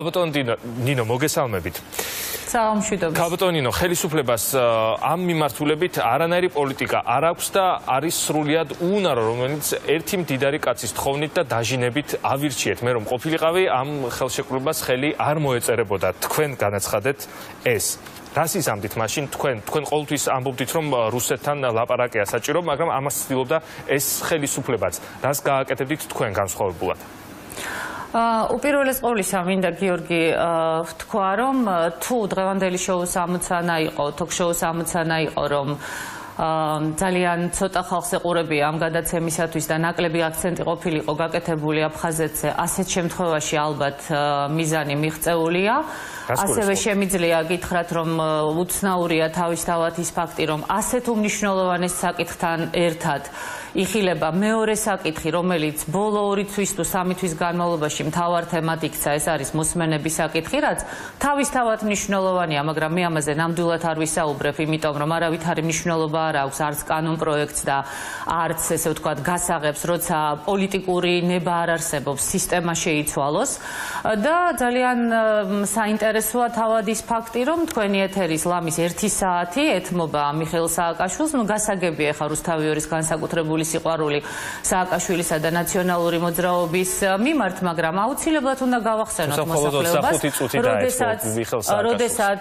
კაბოტონ ნინო მოგესალმებით. საამშვიდობთ. კაბოტონ ნინო ხელისუფლებას ამ მიმართულებით არანაირი პოლიტიკა არ აქვს და არის სრულიად უნარო რომელიც ერთი მდიდარი კაცის თხოვნით და დაჟინებით ავირჩიეთ. მე რომ ყოფილიყავი ამ ხელშეკრულებას ხელი არ მოეწერებოდა. თქვენ განაცხადეთ ეს. რას ისამდით მაშინ თქვენ თქვენ ყოველთვის ამბობდით რომ რუსეთთან ლაპარაკია საჭირო მაგრამ ამას ცდილობდა ეს ხელისუფლებაც. რას გააკეთებდით თქვენ განსხვავებულად? უპირველეს ყოვლისა მინდა გიორგი ვთქვა რომ თუ დღევანდელი შოუს ამოცანა იყო თოქ-შოუს ამოცანა იყო რომ ძალიან ცოტა ხალხს ეყურებია ამ გადაცემისათვის და ნაკლები აქცენტი ყოფილიყო გაკეთებული აფხაზეთზე ასეთ შემთხვევაში ალბათ მიზანი მიღწეულია. ასევე შემიძლია გითხრათ რომ უცნაურია თავისთავად ის ფაქტი რომ ასეთ უმნიშვნელოვანეს საკითხთან ერთად იხილება მეორე საკითხი, რომელიც ბოლო 2 თვის თუ 3 თვის განმავლობაში მთავარ თემად იქცა, ეს არის მოსმენების საკითხი, რაც თავისთავად მნიშვნელოვანია, მაგრამ მე ამაზე ნამდვილად არ ვისაუბრებ, იმიტომ რომ არავითარი მნიშვნელობა არ აქვს არც კანონ პროექტს და არც ესე ვთქვათ გასაღებს, როცა პოლიტიკური ნება არ არსებობს, სისტემა შეიცვალოს. და ძალიან საინტერესოა თავად ის ფაქტი, რომ თქვენი ეთერის ლამის 1 საათი ეთმობა მიხეილ სააკაშვილს, ну გასაგებია ხა რუსთავიორის განსაკუთრებული ნაციონალური სიყვარული. სააკაშვილისა და ნაციონალური მოძრაობის მიმართ, მაგრამ აუცილებლად უნდა გავახსენოთ მოსახლეობას, როდესაც როდესაც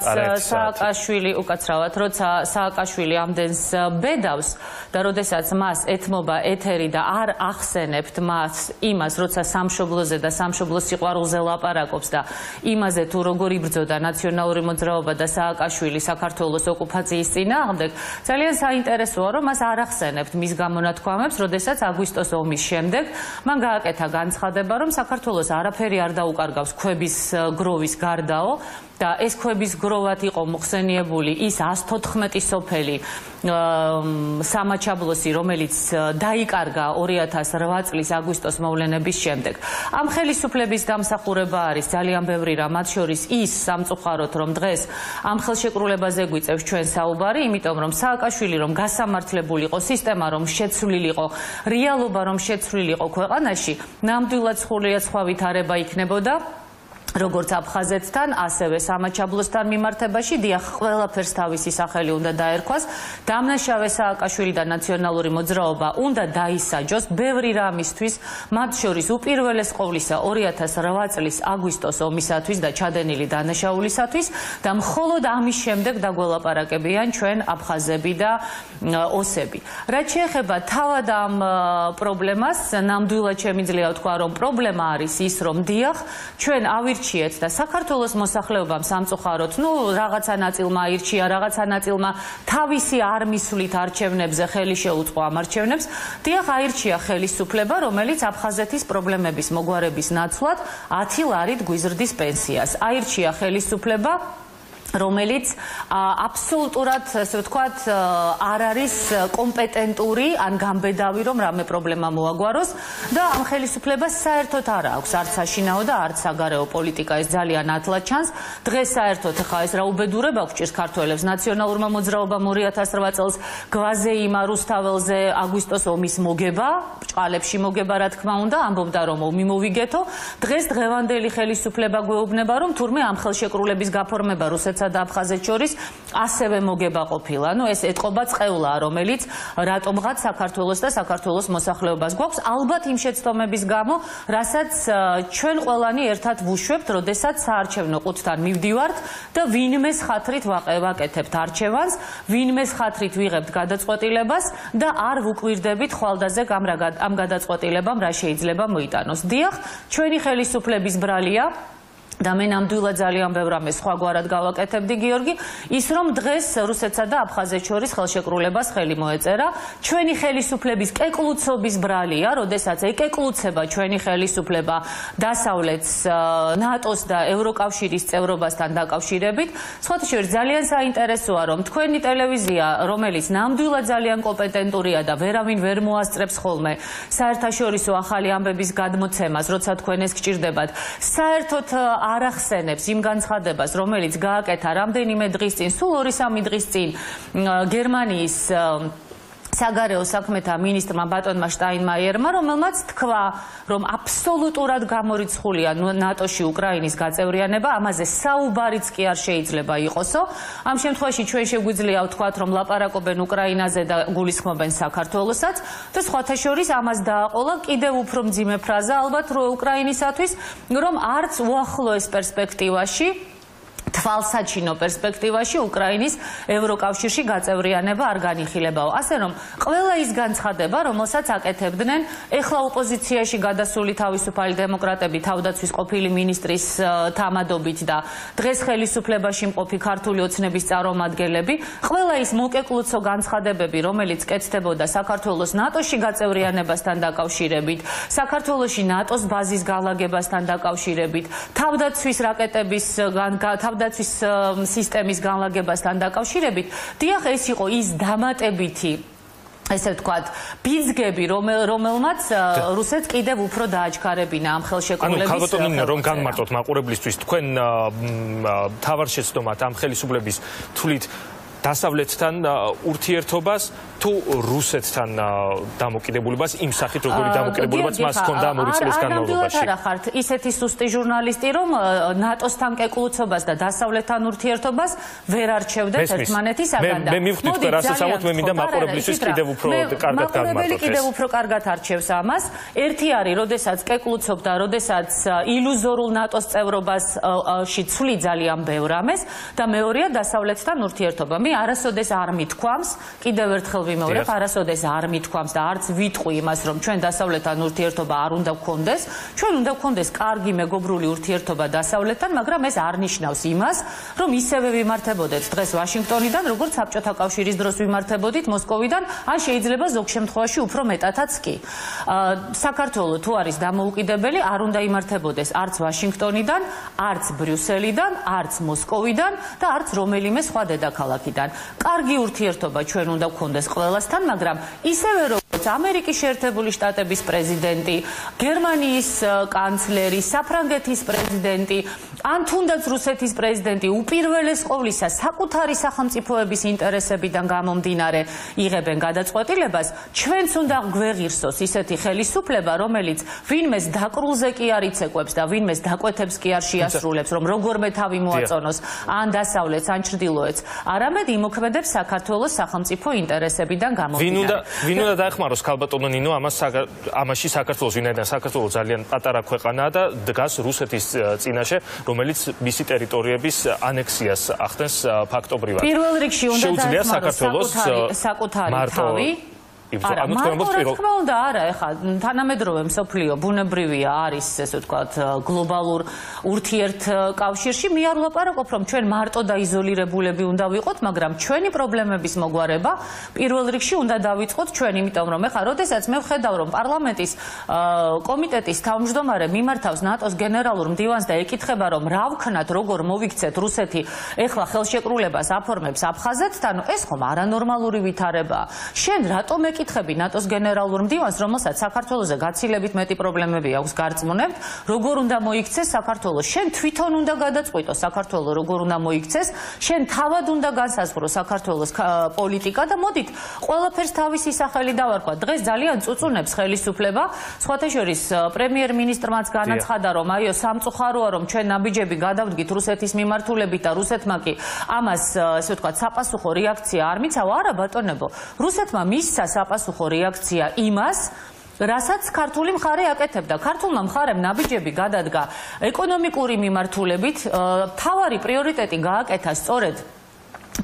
სააკაშვილი უკაცრავად, როცა სააკაშვილი ამდენს ბედავს და როდესაც მას ეთმობა ეთერი და არ ახსენებთ მას იმას, როცა სამშობლოზე და სამშობლოს სიყვარულზე ლაპარაკობს და იმაზე თუ როგორ იბრძოდა ნაციონალური მოძრაობა და სააკაშვილი საქართველოს ოკუპაციის წინააღმდეგ, ძალიან საინტერესოა, რომ მას არ ახსენებთ მის გამონათქვა ნათქვამებს, როდესაც აგვისტოს ომის შემდეგ მან გააკეთა განცხადება, რომ საქართველოს არაფერი არ დაუკარგავს ქვების გროვის გარდაო და ეს ქვების გროვად იყო მოხსენიებული ის 114 სოფელი სამაჩაბლოსი, რომელიც დაიკარგა 2008 წლის აგვისტოს მოვლენების შემდეგ. ამ ხელისუფლების დამსახურება არის ძალიან ბევრი რა, მათ შორის ის სამწუხაროდ, რომ დღეს ამ ხელშეკრულებაზე გვიწევს ჩვენ საუბარი, იმიტომ რომ სააკაშვილი რომ გასამართლებულიყო სისტემა რომ შეცვლილიყო, რეალობა რომ შეცვლილიყო ქვეყანაში, ნამდვილად სრულიად სხვა ვითარება იქნებოდა. როგორც აფხაზეთთან, ასევე სამაჩაბლოსთან მიმართებაში დიახ, ყველაფერს თავისი სახელი უნდა დაერქვას. დამნაშავე სააკაშვილი და ნაციონალური მოძრაობა უნდა დაისაჯოს ბევრი რამისთვის, მათ შორის უპირველეს ყოვლისა 2008 წლის აგვისტოს ომისათვის და ჩადენილი დანაშაულისათვის და მხოლოდ ამის შემდეგ დაგველაპარაკებიან ჩვენ აფხაზები და ოსები. რაც შეეხება თავად ამ პრობლემას, ნამდვილად შემიძლია ვთქვა, რომ პრობლემა არის ის, რომ დიახ, ჩვენ ავირ აირჩიეთ და საქართველოს მოსახლეობამ სამწუხაროდ, ну, რაღაცა ნაწილმა აირჩია, რაღაცა ნაწილმა თავისი არ მისვლით არჩევნებზე ხელი შეუწყო ამ არჩევნებს. დიახ, აირჩია ხელისუფლება, რომელიც აფხაზეთის პრობლემების მოგვარების ნაცვლად 10 ლარით გვიზრდის პენსიას. აირჩია ხელისუფლება რომელიც აბსოლუტურად ასე ვთქვათ არ არის კომპეტენტური ან გამბედავი რომ რამე პრობლემა მოაგვაროს. და ამ ხელისუფლებას საერთოდ არ აქვს. არც საშინაო და არც საგარეო პოლიტიკა. ეს ძალიან ათლა ჩანს. დღეს საერთოდ ხა ეს რა უბედურება გვჭირს ქართველებს? ნაციონალურმა მოძრაობამ 2008 წელს გვაზეიმა რუსთაველზე აგვისტოს ომის მოგება ჭყალებში მოგება რა თქმა უნდა ამბობდა რომ ომი მოვიგეთო. დღეს დღევანდელი ხელისუფლება გვეუბნება რომ თურმე ამ ხელშეკრულების გაფორმება რუსეთ რუსეთსა და აფხაზეთს შორის ასევე მოგება ყოფილა. ნუ ეს ეთყობა წყეულა, რომელიც რატომღაც საქართველოს და საქართველოს მოსახლეობას გვაქვს, ალბათ იმ შეცდომების გამო, რასაც ჩვენ ყველანი ერთად ვუშვებთ, როდესაც საარჩევნო ყუთთან მივდივართ და ვინმეს ხათრით ვაკეთებთ არჩევანს, ვინმეს ხათრით ვიღებთ გადაწყვეტილებას და არ ვუკვირდებით ხვალდაზე ამ გადაწყვეტილებამ რა შეიძლება მოიტანოს. დიახ, ჩვენი ხელისუფლების ბრალია და მე ნამდვილად ძალიან ბევრ ამეს სხვაგვარად გავაკეთებდი გიორგი? ის რომ დღეს რუსეთსა და აფხაზეთს შორის ხელშეკრულებას ხელი მოეწერა. ჩვენი ხელისუფლების კეკლუცობის ბრალია როდესაც ეკეკლუცება ჩვენი ხელისუფლება დასავლეთს ნატოს და ევროკავშირის წევრობასთან დაკავშირებით. სხვათა შორის ძალიან საინტერესოა რომ თქვენი ტელევიზია რომელიც ნამდვილად ძალიან კომპეტენტურია და ვერავინ ვერ მოასწრებს ხოლმე საერთაშორისო ახალი ამბების გადმოცემას როცა თქვენ ეს გჭირდებათ საერთოდ არ ახსენებს იმ განცხადებას, რომელიც გააკეთა რამდენიმე დღის წინ, სულ 2-3 დღის წინ გერმანიის საგარეო საქმეთა მინისტრმა ბატონმა შტაინმაიერმა, რომელმაც თქვა, რომ აბსოლუტურად გამორიცხულია ნატოში უკრაინის გაწევრიანება, ამაზე საუბარიც კი არ შეიძლება იყოსო. ამ შემთხვევაში ჩვენ შეგვიძლია ვთქვათ, რომ ლაპარაკობენ უკრაინაზე და გულისხმობენ საქართველოსაც და სხვათა შორის ამას დააყოლა კიდევ უფრო მძიმე ფრაზა ალბათ უკრაინისათვის, რომ არც უახლოეს პერსპექტივაში თვალსაჩინო პერსპექტივაში უკრაინის ევროკავშირში გაწევრიანება არ განიხილებაო. ასე რომ, ყველა ის განცხადება, რომელსაც აკეთებდნენ ეხლა ოპოზიციაში გადასული თავისუფალი დემოკრატები თავდაცვის ყოფილი მინისტრის თამადობით და დღეს ხელისუფლებაში მყოფი ქართული ოცნების წარმომადგენლები, ყველა ის მოკეკლუცო განცხადებები, რომელიც კეთდებოდა საქართველოს ნატოში გაწევრიანებასთან დაკავშირებით, საქართველოსი ნატოს ბაზის განლაგებასთან დაკავშირებით, თავდაცვის რაკეტების თავ თავდაცვის სისტემის განლაგებასთან დაკავშირებით, დიახ, ეს იყო ის დამატებითი ესე ვთქვათ, ბიზგები, რომელმაც რუსეთს კიდევ უფრო დააჩქარებინა ამ ხელშეკრულების. ანუ ქალბატონი რომ განმარტოთ მაყურებლისთვის, თქვენ თავარ შეცდომათ ამ ხელისუფლების თulit დასავლეთთან ურთიერთობას თუ რუსეთთან დამოკიდებულებას იმ სახით როგორი დამოკიდებულებაც მას ჰქონდა მორი წლის განმავლობაში. არა ხართ ისეთი სუსტი ჟურნალისტი რომ ნატოსთან კეკლუცობას და დასავლეთთან ურთიერთობას ვერ არჩევდეთ ერთმანეთისაგან და მე მივხვდით რომ რასაც ამოთ მე მინდა მაყურებლისთვის კიდევ უფრო კარგად განმარტოთ. კიდევ უფრო კარგად არჩევს ამას. ერთი არის, როდესაც კეკლუცობ და როდესაც ილუზორულ ნატოს წევრობასში ცვლი ძალიან ბევრ ამეს და მეორეა დასავლეთთან ურთიერთობა. მე არასოდეს არ მithქვამს კიდევ ერთხელ ვიმეორებ, არასოდეს არ მithქვამს და არც ვიტყვი იმას, რომ ჩვენ დასავლეთთან ურთიერთობა არ უნდა გქონდეს. ჩვენ უნდა გქონდეს კარგი მეგობრული ურთიერთობა დასავლეთთან, მაგრამ ეს არ ნიშნავს იმას, რომ ისევე ვიმართებოდეთ დღეს ვაშინგტონიდან, როგორც საბჭოთა კავშირის დროს ვიმართებოდით მოსკოვიდან, ან შეიძლება ზოგ შემთხვევაში უფრო მეტათაც კი. საქართველოს თუ არის დამოუკიდებელი, არ უნდა იმართებოდეს არც ვაშინგტონიდან, არც ბრიუსელიდან, არც მოსკოვიდან და არც რომელიმე სხვა დედაქალაქიდან. კარგი ურთიერთობა ჩვენ უნდა გქონდეს ყველასთან, მაგრამ ისევე როგორც ამერიკის შეერთებული შტატების პრეზიდენტი, გერმანიის კანცლერი, საფრანგეთის პრეზიდენტი, ან თუნდაც რუსეთის პრეზიდენტი უპირველეს ყოვლისა საკუთარი სახელმწიფოების ინტერესებიდან გამომდინარე იღებენ გადაწყვეტილებას, ჩვენც უნდა გვეღირსოს ისეთი ხელისუფლება, რომელიც ვინმეს დაკრულზე კი არ იცეკვებს და ვინმეს დაკვეთებს კი არ შეასრულებს, რომ როგორმე თავი მოაწონოს ან დასავლეთს, ან ჩრდილოეთს, არამედ იმოქმედებს საქართველოს სახელმწიფო ინტერესებიდან გამომდინარე. ვინ უნდა ვინ უნდა დაეხმაროს ქალბატონო ნინო ამას ამაში საქართველოს ვინაიდან საქართველოს ძალიან პატარა ქვეყანაა და დგას რუსეთის წინაშე რომელიც მისი ტერიტორიების ანექსიას ახდენს ფაქტობრივად. პირველ რიგში უნდა დაეხმაროს საკუთარი თავი იბრძოლა. ანუ თქვენ მოხდეთ რომ თქმა უნდა არა, ეხა თანამედროვე მსოფლიო ბუნებრივია არის ესე ვთქვათ გლობალურ ურთიერთ კავშირში. მე არ ვლაპარაკობ რომ ჩვენ მარტო დაიზოლირებულები უნდა ვიყოთ, მაგრამ ჩვენი პრობლემების მოგვარება პირველ რიგში უნდა დავიწყოთ ჩვენ, იმიტომ რომ ეხა როდესაც მე ვხედავ რომ პარლამენტის კომიტეტის თავმჯდომარე მიმართავს ნატოს გენერალურ მდივანს და ეკითხება რომ რა ვქნათ, როგორ მოვიქცეთ რუსეთი ეხლა ხელშეკრულებას აფორმებს აფხაზეთთან, ეს ხომ არანორმალური ვითარებაა. შენ რატომ ეკ მეკითხები ნატოს გენერალურ მდივანს, რომელსაც საქართველოსზე გაცილებით მეტი პრობლემები აქვს გარწმუნებთ, როგორ უნდა მოიქცეს საქართველოს? შენ თვითონ უნდა გადაწყვიტო საქართველოს როგორ უნდა მოიქცეს? შენ თავად უნდა განსაზღვრო საქართველოს პოლიტიკა და მოდით, ყველაფერს თავისი სახელი დავარქვა. დღეს ძალიან წუწუნებს ხელისუფლება. სხვათა შორის პრემიერ-მინისტრმაც განაცხადა, რომ აიო სამწუხაროა, რომ ჩვენ ნაბიჯები გადავდგით რუსეთის მიმართულებით და რუსეთმა კი ამას, ესე ვთქვათ, საპასუხო რეაქცია არ მიცავა. არა ბატონებო, რუსეთმა მისცა საპასუხო რეაქცია იმას, რასაც ქართული მხარე აკეთებდა. ქართულმა მხარემ ნაბიჯები გადადგა ეკონომიკური მიმართულებით, თავარი პრიორიტეტი გააკეთა სწორედ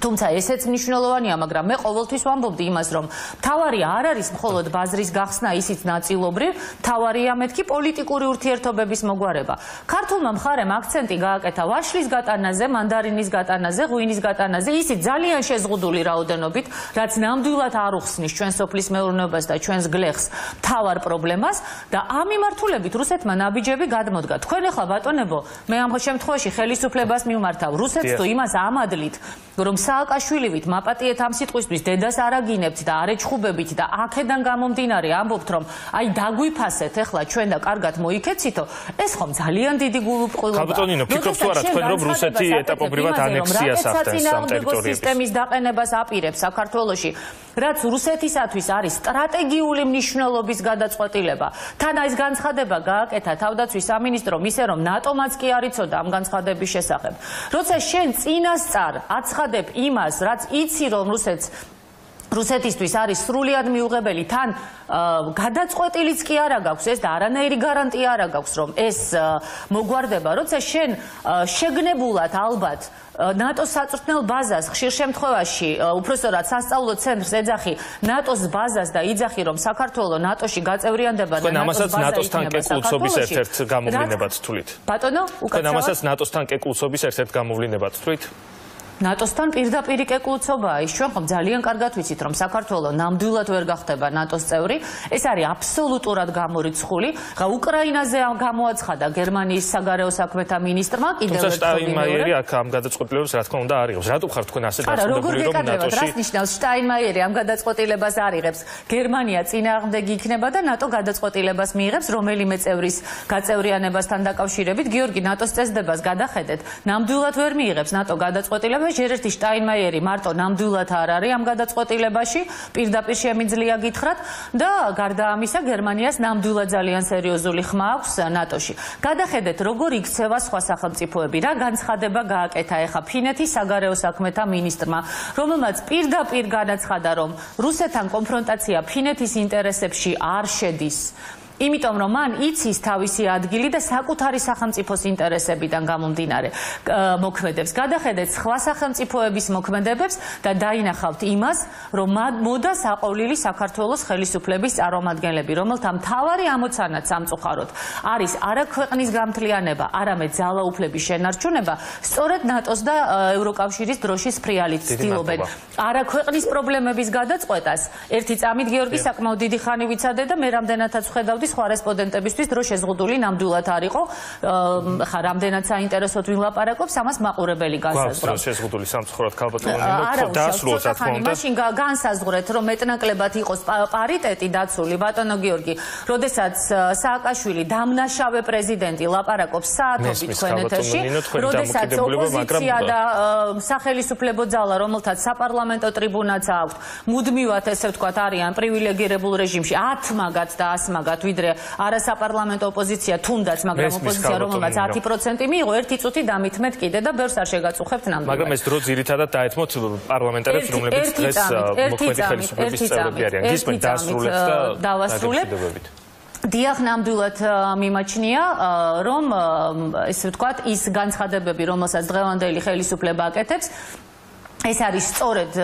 თუმცა ესეც მნიშვნელოვანია, მაგრამ მე ყოველთვის ვამბობდი იმას, რომ თავარი არ არის მხოლოდ ბაზრის გახსნა, ისიც ნაწილობრივ, თავარია მეთქი პოლიტიკური ურთიერთობების მოგვარება. ქართულმა მხარემ აქცენტი გააკეთა ვაშლის გატანაზე, მანდარინის გატანაზე, ღვინის გატანაზე, ისიც ძალიან შეზღუდული რაოდენობით, რაც ნამდვილად არ უხსნის ჩვენ სოფლის მეურნეობას და ჩვენს გლეხს თავარ პრობლემას და ამ მიმართულებით რუსეთმა ნაბიჯები გადმოდგა. თქვენ ახლა ბატონებო, მე ამ შემთხვევაში ხელისუფლებას მიმართავ რუსეთს თუ იმას ამადლით, რომ სააკაშვილივით მაპატიეთ ამ სიტყვისთვის დედას არაგინებთ და არეჩხუბებით და აქედან გამომდინარე ამბობთ რომ აი დაგვიფასეთ ეხლა ჩვენ და კარგად მოიქეცითო ეს ხომ ძალიან დიდი გულუბრყვილობაა კაპიტონინო ფიქრობთ თუ არა თქვენ რომ რუსეთი ეტაპობრივად ანექსიას ახდენს ამ ტერიტორიებს სისტემის დაყენებას აპირებს საქართველოში. რაც რუსეთისათვის არის სტრატეგიული მნიშვნელობის გადაწყვეტილება. თან ეს განცხადება გააკეთა თავდაცვის სამინისტრო მისე რომ ნატომაც კი არიწოდა ამ განცხადების შესახებ. როცა შენ წინასწარ აცხადებ იმას, რაც იცი რომ რუსეთს რუსეთისთვის არის სრულიად მიუღებელი თან გადაწყვეტილიც კი არა გაქვს ეს და არანაირი გარანტია არა გაქვს რომ ეს მოგვარდება როცა შენ შეგნებულად ალბათ ნატოს საწვრთნელ ბაზას ხშირ შემთხვევაში უпроსტორად სასწავლო ცენტრს ეძახი ნატოს ბაზას და იძახი რომ საქართველო ნატოში გაწევრიანდება და ნატოს ნატოსთან კეკულცობის ერთ-ერთ გამოვლინებად თვლით. ბატონო, უკაცრავად. თქვენ ამასაც ნატოსთან კეკულცობის ერთ-ერთ გამოვლინებად თვლით? ნატოსთან პირდაპირ ეკულცობაა ის ჩვენ ხომ ძალიან კარგად ვიცით რომ საქართველოს ნამდვილად ვერ გახდება ნატოს წევრი. ეს არის აბსოლუტურად გამორიცხული. ხა უკრაინაზე გამოაცხადა გერმანიის საგარეო საქმეთა მინისტრმა კიდევ ერთხელ შტაინმაიერი აქ ამ გადაწყვეტილებას რა თქმა უნდა არიღებს რატო ხარ თქვენ ასე დაწუნებული რომ ნატოში რას ნიშნავს შტაინმაიერი? ამ გადაწყვეტილებას არიღებს გერმანია წინააღმდეგი იქნება და ნატო გადაწყვეტილებას მიიღებს რომელიმე წევრის გაწევრიანებასთან დაკავშირებით. გიორგი ნატოს წესდებას გადახედეთ. ნამდვილად ვერ მიიღებს. ნატო გადაწყვეტილებას მაგრამ ჯერ ერთი შტაინმაიერი მარტო ნამდვილად არ არის ამ გადაწყვეტილებაში. პირდაპირ შემიძლია გითხრათ და გარდა ამისა გერმანიას ნამდვილად ძალიან სერიოზული ხმა აქვს ნატოში. გადახედეთ როგორ იქცევა სხვა სახელმწიფოები. რა განცხადება გააკეთა ეხა ფინეთის საგარეო საქმეთა მინისტრმა? რომელმაც პირდაპირ განაცხადა რომ რუსეთთან კონფრონტაცია ფინეთის ინტერესებში არ შედის იმიტომ რომ მან იცის თავისი ადგილი და საკუთარი სახელმწიფოს ინტერესებიდან გამომდინარე მოქმედებს. გადახედეთ სხვა სახელმწიფოების მოქმედებებს და დაინახავთ იმას, რომ მოდა საყოვლილი საქართველოს ხელისუფლების წარმომადგენლები, რომელთა მთავარი ამოცანაც სამწუხაროდ არის არა ქვეყნის გამთლიანება, არამედ ძალაუფლების შენარჩუნება, სწორედ ნატოს და ევროკავშირის დროშის ფრიალით ცდილობენ. არა ქვეყნის პრობლემების გადაწყვეტას ერთი წამით გიორგი საკმაოდ დიდი ხანი ვიცადე და მე რამდენადაც ხედავდი ვიტყვი სხვა რესპონდენტებისთვის დრო შეზღუდული ნამდვილად არისო ხა რამდენად საინტერესოდ ვილაპარაკობს ამას მაყურებელი განსაზღვრა დრო შეზღუდული სამწუხაროდ ქალბატონო დაასრულოს რა თქმა უნდა. მაშინ განსაზღვრეთ რომ მეტნაკლებად იყოს პარიტეტი დაცული. ბატონო გიორგი როდესაც სააკაშვილი დამნაშავე პრეზიდენტი ლაპარაკობს საათობით თქვენ ეთერში როდესაც ოპოზიცია და სახელმწიფო ძალა რომელთაც საპარლამენტო ტრიბუნაც აქვს მუდმივად ესე ვთქვათ არიან პრივილეგირებულ რეჟიმში 10 მაგათ და 100 მაგათ ვიდრე არასაპარლამენტო ოპოზიცია თუნდაც, მაგრამ ოპოზიცია რომელმაც 10% მიიღო, ერთი წუთი დამითმეთ კიდე და ბევრს არ შეგაწუხებთ ნამდვილად. მაგრამ ეს დრო ძირითადად დაეთმოთ პარლამენტარებს, რომლებიც დღეს მოქმედი ხელისუფლების წევრები არიან. გისმენთ დაასრულეთ და დავასრულეთ. დიახ ნამდვილად მიმაჩნია რომ ესე ვთქვათ ის განცხადებები რომელსაც დღევანდელი ხელისუფლება აკეთებს ეს არის სწორედ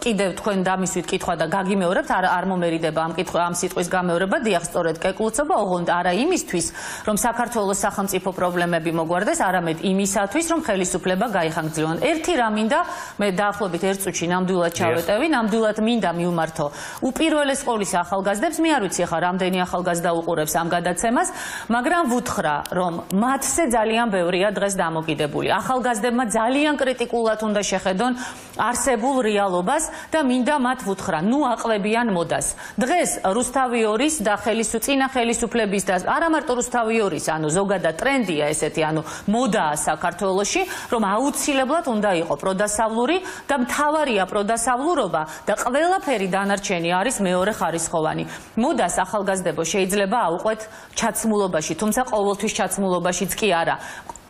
კიდევ თქვენ დამისვით კითხვა და გაგიმეორებთ არ არ მომერიდება ამ კითხვა ამ სიტყვის გამეორება. დიახ სწორედ კეკლუცობა ოღონდ არა იმისთვის რომ საქართველოს სახელმწიფო პრობლემები მოგვარდეს არამედ იმისათვის რომ ხელისუფლება გაიხანგძლონ ერთი რა მინდა მე დაახლოებით ერთ წუთში ნამდვილად ჩავეტევი ნამდვილად მინდა მიუმართო. უპირველეს ყოვლისა ახალგაზრდებს მე არ ვიცი ახლა რამდენი ახალგაზრდა უყურებს ამ გადაცემას მაგრამ ვუთხრა რომ მათზე ძალიან ბევრია დღეს დამოკიდებული. ახალგაზრდებმა ძალიან კრიტიკულად უნდა შეხედონ არსებულ რეალობას და მინდა მათ ვუთხრა, ნუ აყლებიან მოდას. დღეს რუსთავი ორის და ხელისუფლების ხელისუფლების და არა მარტო რუსთავი ორის, ანუ ზოგადად ტრენდია ესეთი, ანუ მოდაა საქართველოში, რომ აუცილებლად უნდა იყოს პროდასავლური და მთავარია პროდასავლურობა და ყველაფერი დანარჩენი არის მეორე ხარისხოვანი. მოდას ახალგაზრდებო შეიძლება აუყვეთ ჩაცმულობაში, თუმცა ყოველთვის ჩაცმულობაშიც კი არა.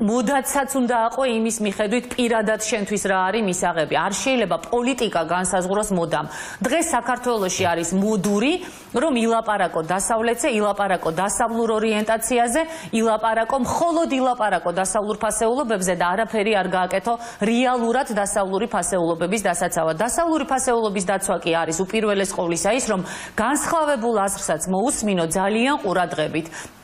მოდაცაც უნდა აყო იმის მიხედვით პირადად შენთვის რა არის მისაღები. არ შეიძლება პოლიტიკა განსაზღვროს მოდამ. დღეს საქართველოში არის მოდური, რომ ილაპარაკო დასავლეთზე, ილაპარაკო დასავლურ ორიენტაციაზე, ილაპარაკო მხოლოდ ილაპარაკო დასავლურ ფასეულობებზე და არაფერი არ გააკეთო რეალურად დასავლური ფასეულობების დასაცავად. დასავლური ფასეულობის დაცვა კი არის უპირველეს ყოვლისა ის, რომ განსხვავებულ აზრსაც მოусმინო ძალიან ყურადღებით.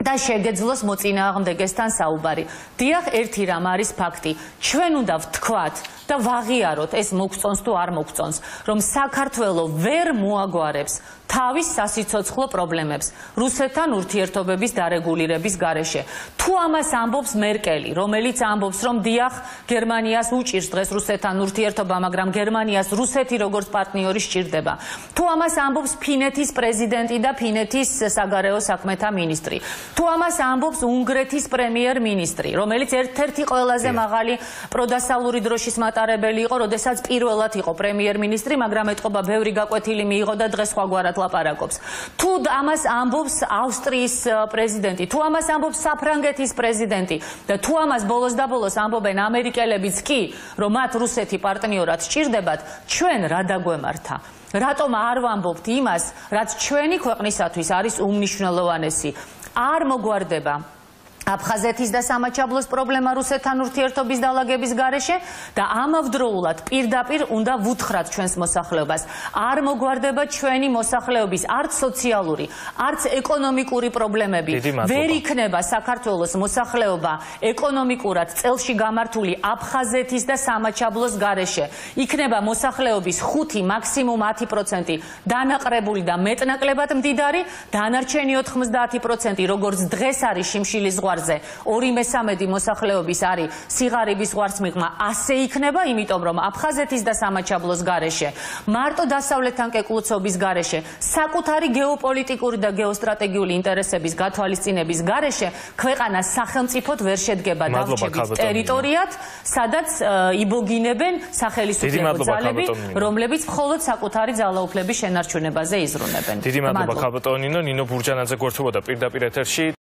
და შეგეძლოს მოწინააღმდეგესთან საუბარი. დიახ, ერთი რამ არის ფაქტი. ჩვენ უნდა ვთქვათ და ვაღიაროთ ეს მოგწონს თუ არ მოგწონს, რომ საქართველოს ვერ მოაგვარებს თავის სასიცოცხლო პრობლემებს რუსეთთან ურთიერთობების დარეგულირების გარეშე. თუ ამას ამბობს მერკელი, რომელიც ამბობს, რომ დიახ, გერმანიას უჭირს დღეს რუსეთთან ურთიერთობა, მაგრამ გერმანიას რუსეთი როგორც პარტნიორი სჭირდება. თუ ამას ამბობს ფინეთის პრეზიდენტი და ფინეთის საგარეო საქმეთა მინისტრი. თუ ამას ამბობს უნგრეთის პრემიერ-მინისტრი, რომელიც ერთ-ერთი ყველაზე მაღალი პროდასალური დროშის მატარებელი იყო, როდესაც პირველად იყო პრემიერ-მინისტრი, მაგრამ ეთყობა ბევრი გაკვეთილი მიიღო და დღეს სხვაგვარად ლაპარაკობს. თუ ამას ამბობს ავსტრიის პრეზიდენტი, თუ ამას ამბობს საფრანგეთის პრეზიდენტი და თუ ამას ბოლოს და ბოლოს ამბობენ ამერიკელებიც კი, რომ მათ რუსეთი პარტნიორად სჭირდებათ, ჩვენ რა დაგვემართა? რატომ არ ვამბობთ იმას, რაც ჩვენი ქვეყნისათვის არის უმნიშვნელოვანესი? არ მოგვარდება აფხაზეთის და სამაჩაბლოს პრობლემა რუსეთთან ურთიერთობის დალაგების გარეშე და ამავდროულად პირდაპირ უნდა ვუთხრათ ჩვენს მოსახლეობას. არ მოგვარდება ჩვენი მოსახლეობის არც სოციალური, არც ეკონომიკური პრობლემები. ვერ იქნება საქართველოს მოსახლეობა ეკონომიკურად წელში გამართული აფხაზეთის და სამაჩაბლოს გარეშე. იქნება მოსახლეობის 5, მაქსიმუმ 10% დანაყრებული და მეტნაკლებად მდიდარი, დანარჩენი 90% როგორც დღეს არის შიმშილის ზღვა ზღვარზე 2/3 მოსახლეობის არის სიღარიბის ზღვარს მიღმა. ასე იქნება იმიტომ რომ აფხაზეთის და სამაჩაბლოს გარეშე მარტო დასავლეთთან კეკლუცობის გარეშე საკუთარი გეოპოლიტიკური და გეოსტრატეგიული ინტერესების გათვალისწინების გარეშე ქვეყანა სახელმწიფოდ ვერ შედგება დავრჩებით ტერიტორიად სადაც იბოგინებენ სახელმწიფო ძალები რომლებიც მხოლოდ საკუთარი ძალაუფლების შენარჩუნებაზე იზრუნებენ. დიდი მადლობა ქაბატონინო ნინო ბურჯანაძე გვერდებოდა პირდაპირ ეთერში